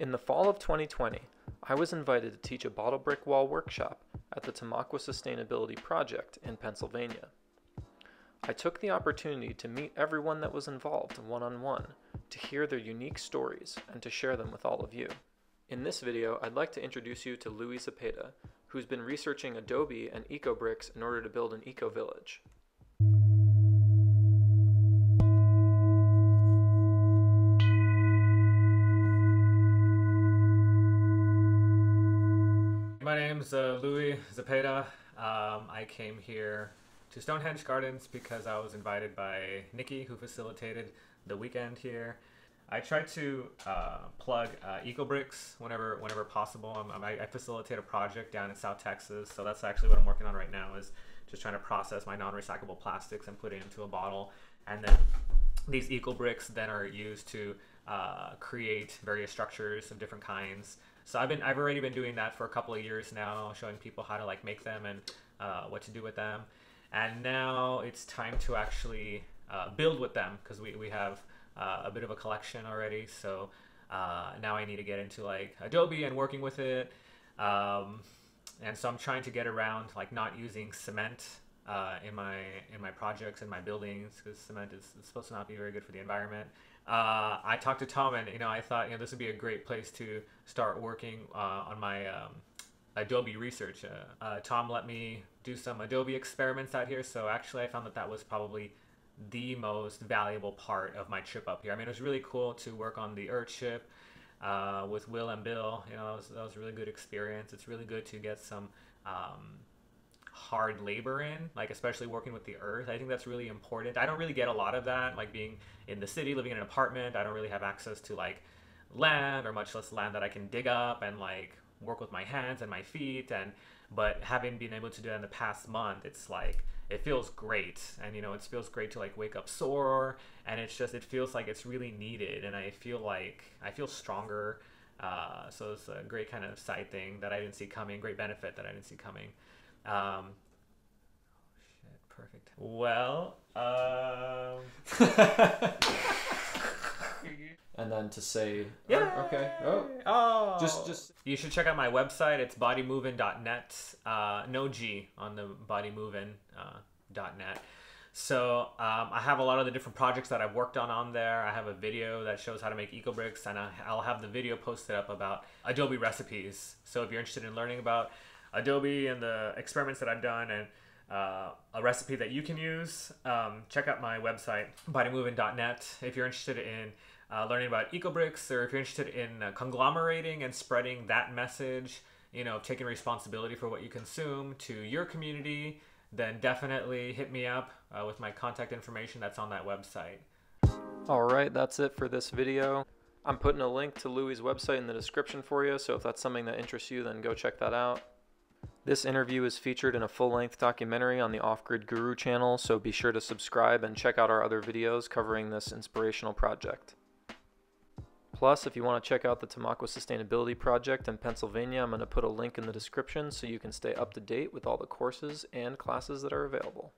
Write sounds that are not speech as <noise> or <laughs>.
In the fall of 2020, I was invited to teach a bottle brick wall workshop at the Tamaqua Sustainability Project in Pennsylvania. I took the opportunity to meet everyone that was involved one on one, to hear their unique stories, and to share them with all of you. In this video, I'd like to introduce you to Louie Zepeda, who's been researching Adobe and EcoBricks in order to build an eco-village. My name's uh, Louie Zepeda. Um, I came here to Stonehenge Gardens because I was invited by Nikki, who facilitated the weekend here. I try to uh, plug uh, EcoBricks whenever whenever possible. I'm, I, I facilitate a project down in South Texas, so that's actually what I'm working on right now. Is just trying to process my non-recyclable plastics and put it into a bottle, and then these EcoBricks then are used to uh, create various structures of different kinds. So I've been I've already been doing that for a couple of years now, showing people how to like make them and uh, what to do with them. And now it's time to actually uh, build with them because we, we have uh, a bit of a collection already. So uh, now I need to get into like Adobe and working with it. Um, and so I'm trying to get around like not using cement uh, in my in my projects and my buildings because cement is, supposed to not be very good for the environment. Uh, I talked to Tom and you know I thought you know this would be a great place to start working uh, on my um, Adobe research. Uh, uh, Tom let me do some Adobe experiments out here, so actually I found that that was probably the most valuable part of my trip up here. I mean, it was really cool to work on the Earthship uh, with Will and Bill. You know, that was, that was, a really good experience. It's really good to get some um, hard labor in, like especially working with the earth. I think that's really important. I don't really get a lot of that, like being in the city, living in an apartment. I don't really have access to like land or much less land that I can dig up and like work with my hands and my feet and but having been able to do it in the past month it's like it feels great and you know it feels great to like wake up sore and it's just it feels like it's really needed and i feel like i feel stronger uh, so it's a great kind of side thing that i didn't see coming great benefit that i didn't see coming um, shit perfect well um... <laughs> and then to say, yeah, oh, okay, oh, oh, just, just. You should check out my website. It's bodymovin.net. Uh, no G on the bodymovin.net. Uh, .net. so um, I have a lot of the different projects that I've worked on on there. I have a video that shows how to make eco bricks, and I'll have the video posted up about Adobe recipes. So if you're interested in learning about Adobe and the experiments that I've done and uh, a recipe that you can use, um, check out my website, bodymovin.net. If you're interested in uh, learning about EcoBricks, or if you're interested in uh, conglomerating and spreading that message, you know, taking responsibility for what you consume to your community, then definitely hit me up uh, with my contact information that's on that website. All right, that's it for this video. I'm putting a link to Louie's website in the description for you, so if that's something that interests you, then go check that out. This interview is featured in a full length documentary on the Off Grid Guru channel, so be sure to subscribe and check out our other videos covering this inspirational project. Plus, if you want to check out the Tamaqua Sustainability Project in Pennsylvania, I'm going to put a link in the description so you can stay up to date with all the courses and classes that are available.